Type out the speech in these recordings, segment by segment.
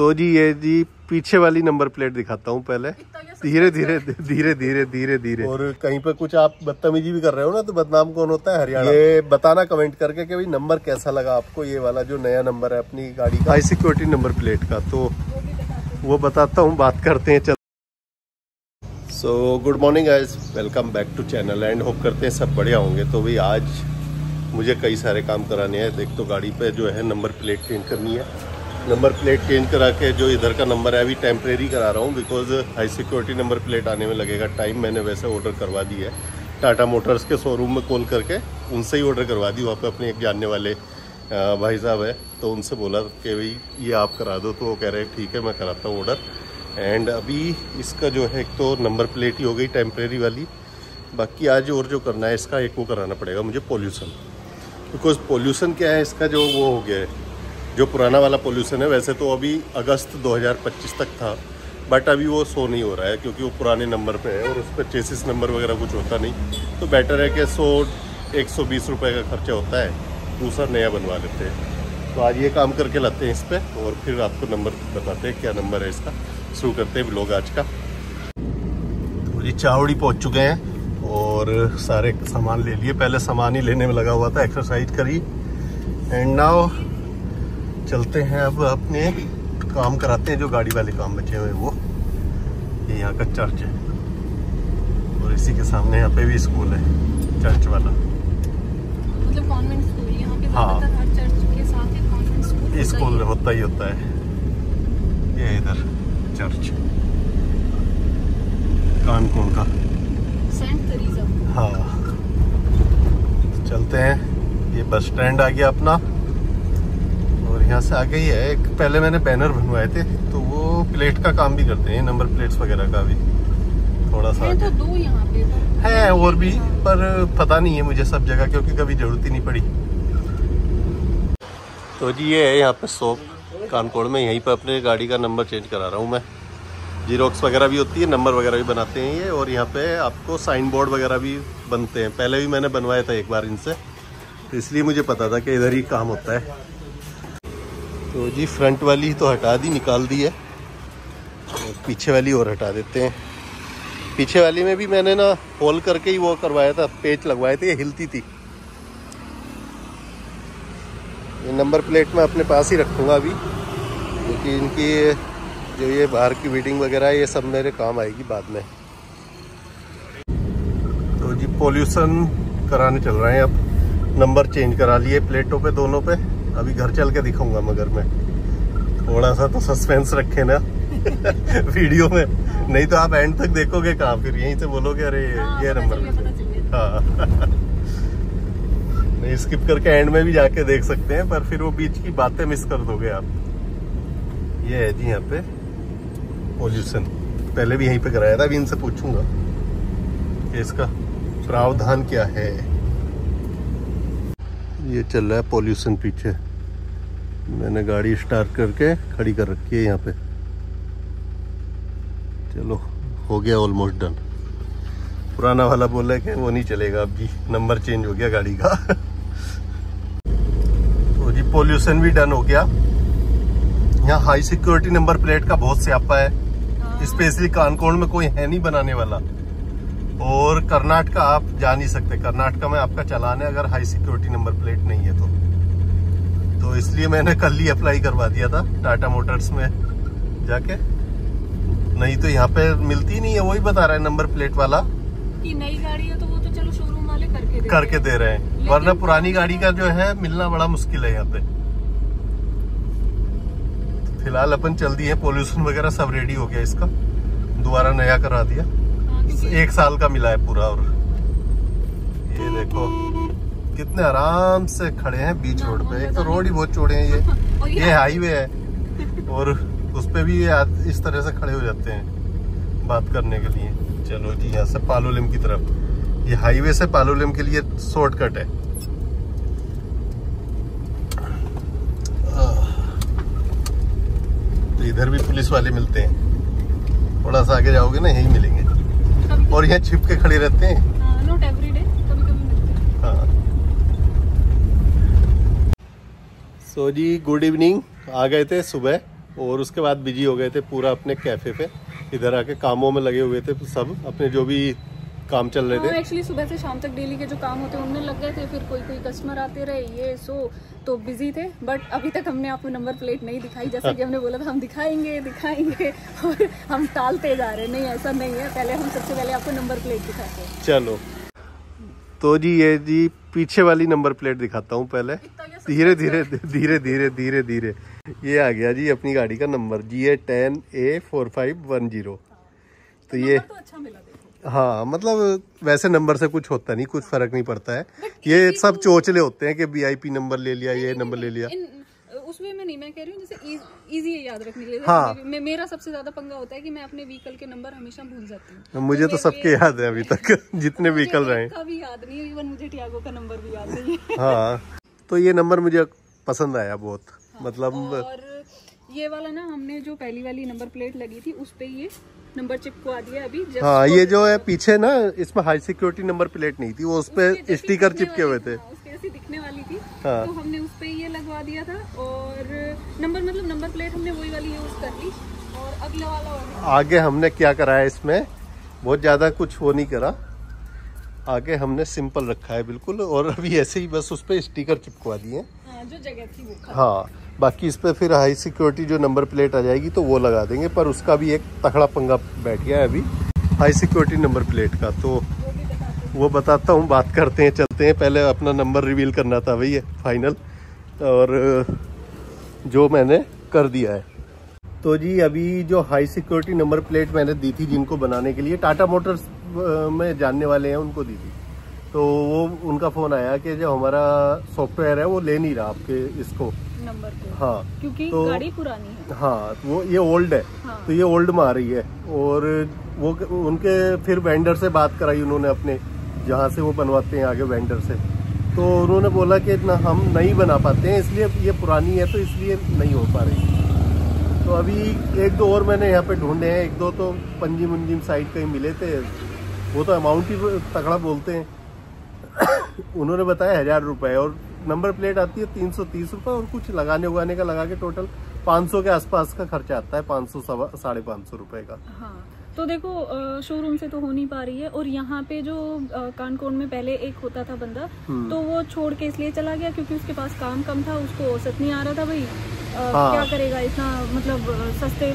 तो जी ये जी पीछे वाली नंबर प्लेट दिखाता हूँ पहले। धीरे धीरे धीरे धीरे धीरे धीरे। और कहीं पे कुछ आप बदतमीजी भी कर रहे हो ना तो बदनाम कौन होता है हरियाणा? ये बताना कमेंट करके कि भाई नंबर कैसा लगा आपको ये वाला जो नया नंबर है अपनी गाड़ी का। हाई सिक्योरिटी नंबर प्लेट का तो वो बताता हूँ बात करते हैं चल। So good morning guys welcome back to channel and hope करते हैं सब बढ़िया होंगे। तो भाई आज मुझे कई सारे काम कराने हैं देख तो गाड़ी पे जो है नंबर प्लेट चेंज करनी है। नंबर प्लेट चेंज करा के जो इधर का नंबर है, अभी टेम्परेरी करा रहा हूँ because high security number plate आने में लगेगा टाइम मैंने वैसे ऑर्डर करवा दी है। टाटा मोटर्स के शोरूम में कॉल करके उनसे ही ऑर्डर करवा दी, वहाँ पे अपने एक जानने वाले भाई साहब है तो उनसे बोला कि भाई, ये आप करा दो। तो वो कह रहे हैं, ठीक है, मैं कराता हूँ ऑर्डर एंड अभी इसका जो है, एक तो नंबर प्लेट ही हो गई टेम्प्रेरी वाली। बाकी आज और जो करना है, इसका एक वो कराना पड़ेगा मुझे पोल्यूशन बिकॉज़ पोल्यूशन क्या है, इसका जो वो हो गया है जो पुराना वाला पोल्यूशन है, वैसे तो अभी अगस्त 2025 तक था बट अभी वो सो नहीं हो रहा है, क्योंकि वो पुराने नंबर पे है और उस पर चेसिस नंबर वगैरह कुछ होता नहीं। तो बेटर है कि सौ, एक सौ बीस रुपये का खर्चा होता है, दूसरा नया बनवा लेते हैं। तो आज ये काम करके लाते हैं इस पर और फिर आपको नंबर बताते हैं क्या नंबर है इसका। शुरू करते हैं लोग आज का। तो जी, चावड़ी पहुँच चुके हैं और सारे सामान ले लिए। पहले सामान ही लेने में लगा हुआ था एक्सरसाइज करी। एंड नाउ चलते हैं अब अपने काम कराते हैं जो गाड़ी वाले काम बचे हुए वो। ये यहाँ का चर्च है। और इसी के सामने यहाँ पे भी स्कूल है चर्च वाला। मतलब कॉन्वेंट स्कूल यहाँ पे हाँ। हर चर्च के साथ ही कॉन्वेंट स्कूल होता स्कूल होता ही होता है। ये इधर चर्च। कानकोन का? सेंट हाँ। चलते हैं। ये बस स्टैंड आ गया अपना। यहाँ से आगे ही है। एक पहले मैंने बैनर बनवाए थे तो वो प्लेट का काम भी करते हैं नंबर प्लेट्स वगैरह का भी। थोड़ा सा तो दो यहाँ पे पर है और भी पर पता नहीं है मुझे सब जगह क्योंकि कभी ज़रूरत ही नहीं पड़ी। तो जी ये है यहाँ पे शॉप कानकोड़ में। यहीं पे अपने गाड़ी का नंबर चेंज करा रहा हूँ मैं। जीरोक्स वगैरह भी होती है नंबर वगैरह भी बनाते हैं ये और यहाँ पे आपको साइन बोर्ड वगैरह भी बनते हैं। पहले भी मैंने बनवाया था एक बार इनसे तो इसलिए मुझे पता था कि इधर ही काम होता है। तो जी फ्रंट वाली तो हटा दी, निकाल दी है। पीछे वाली और हटा देते हैं। पीछे वाली में भी मैंने ना होल करके ही वो करवाया था, पेच लगवाए थे, ये हिलती थी। ये नंबर प्लेट मैं अपने पास ही रखूँगा अभी, क्योंकि इनकी जो ये बाहर की वीडिंग वगैरह, ये सब मेरे काम आएगी बाद में। तो जी पोल्यूशन कराने चल रहे हैं अब। नंबर चेंज करा लिए प्लेटों पे, दोनों पे। अभी घर चल के दिखाऊँगा मगर मैं थोड़ा सा तो सस्पेंस रखे ना। वीडियो में। नहीं तो आप एंड तक देखोगे कहाँ फिर यहीं से बोलोगे अरे हाँ, ये नंबर गया। हाँ। नहीं स्किप करके एंड में भी जाके देख सकते हैं पर फिर वो बीच की बातें मिस कर दोगे आप। ये है जी यहाँ पे पोल्यूशन पहले भी यहीं पे कराया था अभी इनसे पूछूँगा कि इसका प्रावधान क्या है। ये चल रहा है पोल्यूशन पीछे। मैंने गाड़ी स्टार्ट करके खड़ी कर रखी है यहाँ पे। चलो हो गया ऑलमोस्ट डन पुराना वाला बोला है कि वो नहीं चलेगा अब जी। नंबर चेंज हो गया गाड़ी का। तो जी पोल्यूशन भी डन हो गया। यहाँ हाई सिक्योरिटी नंबर प्लेट का बहुत स्यापा है। हाँ, स्पेशली कानकोण में कोई है नहीं बनाने वाला। और कर्नाटका आप जा नहीं सकते। कर्नाटका में आपका चलान है अगर हाई सिक्योरिटी नंबर प्लेट नहीं है तो। तो इसलिए मैंने कल ही अप्लाई करवा दिया था टाटा मोटर्स में जाके। नहीं तो यहाँ पे मिलती नहीं है वही बता रहा है नंबर प्लेट वाला। कि नई गाड़ी है तो वो तो चलो शोरूम वाले करके दे करके दे रहे हैं। वरना पुरानी गाड़ी का जो है मिलना बड़ा मुश्किल है यहाँ पे। फ़िलहाल अपन चल दिए पोल्यूशन वगैरह सब रेडी हो गया इसका। दोबारा नया करा दिया। एक साल का मिला है पूरा और ये देखो कितने आराम से खड़े हैं बीच रोड पे। एक तो रोड ही बहुत चौड़े हैं ये। ये हाईवे है और उस पर भी ये इस तरह से खड़े हो जाते हैं बात करने के लिए। चलो जी यहाँ से पालोलिम की तरफ़। ये हाईवे से पालोलिम के लिए शॉर्टकट है। तो इधर भी पुलिस वाले मिलते हैं। थोड़ा सा आगे जाओगे ना यही मिलेंगे। और यहाँ छिप के खड़े रहते हैं। नॉट एवरी कभी कभी मिलते हैं। हाँ। सो जी गुड इवनिंग आ गए थे सुबह और उसके बाद बिज़ी हो गए थे पूरा अपने कैफ़े पे। इधर आके कामों में लगे हुए थे सब अपने जो भी काम चल रहे थे। एक्चुअली सुबह से शाम तक डेली के जो काम होते हैं उनमें लग गए थे फिर कोई कोई कस्टमर आते रहे ये सो तो बिज़ी थे। बट अभी तक हमने आपको नंबर प्लेट नहीं दिखाई जैसे कि हमने बोला था हम दिखाएँगे दिखाएँगे और हम टालते जा रहे नहीं ऐसा नहीं है। पहले हम सबसे पहले आपको नंबर प्लेट दिखाते हैं। चलो। तो जी ये जी पीछे वाली नंबर प्लेट दिखाता हूँ पहले। धीरे धीरे धीरे धीरे धीरे धीरे। ये आ गया जी अपनी गाड़ी का number G A ten A four five one zero तो ये तो अच्छा मिला हाँ मतलब वैसे नंबर से कुछ होता नहीं कुछ फ़र्क नहीं पड़ता है। ये सब चोचले होते हैं कि वीआईपी नंबर ले लिया ये नंबर ले लिया। उसमें में नहीं मैं कह रही हूँ जैसे इजी है याद रखने के लिए। हाँ। मे- मेरा सबसे ज़्यादा पंगा होता है कि मैं अपने व्हीकल के नंबर हमेशा भूल जाती हूँ। मुझे तो सबके याद है अभी तक जितने व्हीकल रहे। का भी याद नहीं है इवन मुझे टियागो का नंबर भी याद नहीं है। हाँ तो ये नंबर मुझे पसंद आया बहुत। मतलब और ये वाला ना हमने जो पहली वाली नंबर प्लेट लगी थी उस पे ये नंबर चिपकवा दिया अभी हाँ ये जो है पीछे ना इसमें हाई सिक्योरिटी नंबर प्लेट नहीं थी वो उस पे स्टिकर चिपके हुए थे। हाँ, दिखने वाली थी। हाँ। तो हमने उस पे ये लगवा दिया था और नंबर मतलब नंबर प्लेट हमने वही वाली यूज़ कर ली और अगला वाला आगे हमने क्या करा है इसमें? बहुत ज़्यादा कुछ वो नहीं करा। आगे हमने सिंपल रखा है बिल्कुल। और अभी ऐसे ही बस उस पर स्टिकर चिपकवा दिए। हाँ, जो जगह थी वो हाँ बाकी इस पर फिर हाई सिक्योरिटी जो नंबर प्लेट आ जाएगी तो वो लगा देंगे, पर उसका भी एक तखड़ा पंगा बैठ गया है अभी। हाई सिक्योरिटी नंबर प्लेट का तो वो बताता हूँ, बात करते हैं, चलते हैं। पहले अपना नंबर रिवील करना था भैया फाइनल और, जो मैंने कर दिया है। तो जी, अभी जो हाई सिक्योरिटी नंबर प्लेट मैंने दी थी जिनको बनाने के लिए टाटा मोटर्स में जानने वाले हैं, उनको दी थी। तो वो उनका फ़ोन आया कि जो हमारा सॉफ्टवेयर है वो ले नहीं रहा आपके इसको। नंबर को हाँ क्योंकि तो- गाड़ी पुरानी है। हाँ वो ये ओल्ड है। हाँ। तो ये ओल्ड में आ रही है। और वो उनके फिर वेंडर से बात कराई उन्होंने अपने जहाँ से वो बनवाते हैं आगे वेंडर से। तो उन्होंने बोला कि ना हम नहीं बना पाते हैं इसलिए ये पुरानी है तो इसलिए नहीं हो पा रही। तो अभी एक दो और मैंने यहाँ पे ढूंढे हैं। एक दो तो पंजिम उंजिम साइड कहीं मिले थे। वो तो अमाउंट ही तगड़ा बोलते हैं। उन्होंने बताया हज़ार रुपए और नंबर प्लेट आती है तीन सौ तीस रुपए और कुछ लगाने उगाने का लगा के टोटल पाँच सौ के आसपास का खर्चा आता है पाँच सौ साढ़े पाँच सौ रुपए का हाँ तो देखो शोरूम से तो हो नहीं पा रही है और यहाँ पे जो कानकोन में पहले एक होता था बंदा हम्म। तो वो छोड़ के इसलिए चला गया क्योंकि उसके पास काम कम था उसको औसत नहीं आ रहा था भाई हाँ। क्या करेगा इतना मतलब सस्ते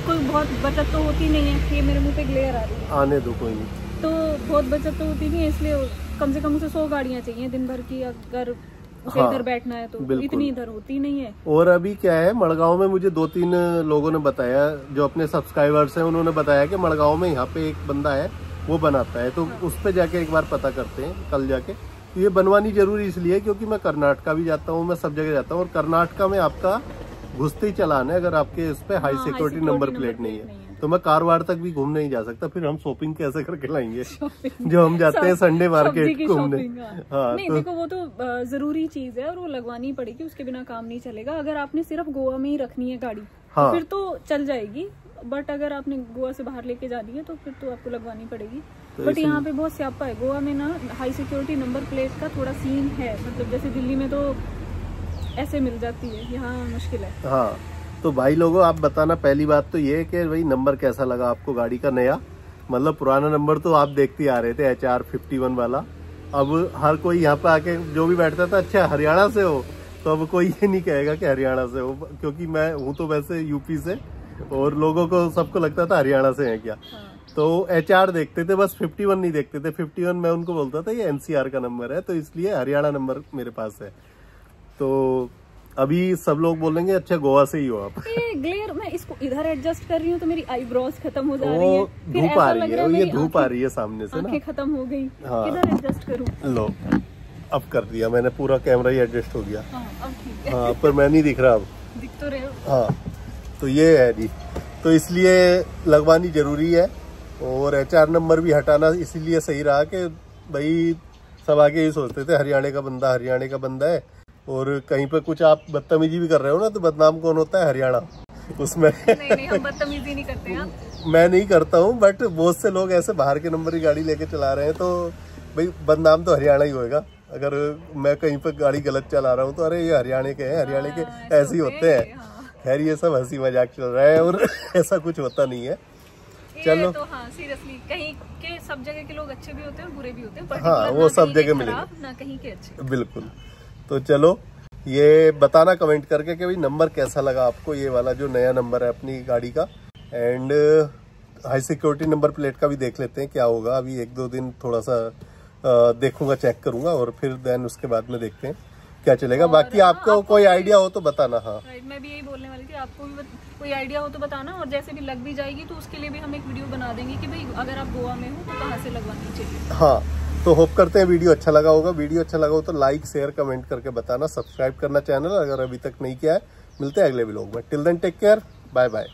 कोई बहुत बचत तो होती नहीं है ये मेरे मुँह पे ग्लेयर आ रही है आने दो कोई नहीं तो बहुत बचत तो होती नहीं है इसलिए कम से कम उसे सौ गाड़ियाँ चाहिए दिन भर की अगर उसे हाँ, इधर बैठना है तो। इतनी इधर होती नहीं है। और अभी क्या है मड़गांव में मुझे दो तीन लोगों ने बताया जो अपने सब्सक्राइबर्स हैं उन्होंने बताया कि मड़गांव में यहाँ पे एक बंदा है वो बनाता है। तो हाँ। उस पे जाके एक बार पता करते हैं कल जाके। तो ये बनवानी ज़रूरी इसलिए है क्योंकि मैं कर्नाटका भी जाता हूँ मैं सब जगह जाता हूँ और कर्नाटका में आपका घुसते ही चलान है अगर आपके इस पे हाई सिक्योरिटी नंबर प्लेट नहीं है। तो मैं कारवार तक भी घूमने नहीं जा सकता फिर हम शॉपिंग कैसे करके लाएँगे? जो हम जाते हैं संडे मार्केट घूमने। हाँ। हाँ नहीं तो देखो वो तो ज़रूरी चीज़ है और वो लगवानी पड़ेगी उसके बिना काम नहीं चलेगा। अगर आपने सिर्फ़ गोवा में ही रखनी है गाड़ी हाँ। फिर तो चल जाएगी। बट अगर आपने गोवा से बाहर लेके जानी है तो फिर तो आपको लगवानी पड़ेगी। तो बट यहाँ पे बहुत स्यापा है। गोवा में ना हाई सिक्योरिटी नंबर प्लेट का थोड़ा सीन है। मतलब जैसे दिल्ली में तो ऐसे मिल जाती है यहाँ मुश्किल है। हाँ। तो भाई लोगों आप बताना पहली बात तो ये है कि भाई नंबर कैसा लगा आपको गाड़ी का नया? मतलब पुराना नंबर तो आप देखते आ रहे थे एच आर फिफ्टी वन वाला। अब हर कोई यहाँ पे आके जो भी बैठता था अच्छा हरियाणा से हो तो अब कोई ये नहीं कहेगा कि हरियाणा से हो क्योंकि मैं हूँ तो वैसे यूपी से और लोगों को सबको लगता था हरियाणा से है क्या? हाँ। तो एच आर देखते थे बस 51 नहीं देखते थे। 51 मैं उनको बोलता था ये एनसीआर का नंबर है तो इसलिए हरियाणा नंबर मेरे पास है। तो अभी सब लोग बोलेंगे अच्छा गोवा से ही हो आप। ग्लेयर मैं इसको इधर एडजस्ट कर रही हूँ तो मेरी आईब्रोज खत्म हो जा रही है। धूप आ रही है ये धूप आ रही है सामने से ना। खत्म हो गई। हाँ। किधर एडजस्ट करूँ? लो अब कर दिया मैंने पूरा कैमरा ही एडजस्ट हो गया। हाँ है। पर मैं नहीं दिख रहा अब। दिख तो रहे हो। हाँ तो ये है जी। तो इसलिए लगवानी ज़रूरी है और एच नंबर भी हटाना इसीलिए सही रहा कि भाई सब आगे ये सोचते थे हरियाणा का बंदा हरियाणा का बंदा है। और कहीं पे कुछ आप बदतमीजी भी कर रहे हो ना तो बदनाम कौन होता है? हरियाणा। उसमें नहीं नहीं हम बदतमीजी नहीं करते हैं। मैं नहीं करता हूँ बट बहुत से लोग ऐसे बाहर के नंबर की गाड़ी लेके चला रहे हैं तो भाई बदनाम तो हरियाणा ही होएगा। अगर मैं कहीं पर गाड़ी गलत चला रहा हूँ तो अरे ये हरियाणा के हैं हरियाणा के हाँ, ऐसे ही होते हैं। हाँ। खैर ये सब हँसी मज़ाक चल रहा है और ऐसा कुछ होता नहीं है। चलो। तो हाँ सीरियसली कहीं के सब जगह के लोग अच्छे भी होते हैं बुरे भी होते हैं हाँ वो सब जगह मिलेगा। ना कहीं के अच्छे। बिल्कुल। तो चलो ये बताना कमेंट करके कि भाई नंबर कैसा लगा आपको? ये वाला जो नया नंबर है अपनी गाड़ी का। And high security number plate का भी देख लेते हैं क्या होगा। अभी एक दो दिन थोड़ा सा देखूँगा चेक करूँगा और फिर देन उसके बाद में देखते हैं क्या चलेगा। बाकी आपको, आपको कोई आइडिया हो तो बताना हाँ। मैं भी यही बोलने वाली थी आपको भी कोई आइडिया हो तो बताना और जैसे भी लग भी जाएगी तो उसके लिए भी हम एक वीडियो बना देंगे कि भाई अगर आप गोवा में हो तो कहाँ से लगवानी चाहिए। हाँ तो होप करते हैं वीडियो अच्छा लगा होगा। वीडियो अच्छा लगा हो तो लाइक शेयर कमेंट करके बताना। सब्सक्राइब करना चैनल अगर अभी तक नहीं किया है, मिलते हैं अगले ब्लॉग में। Till then take care bye bye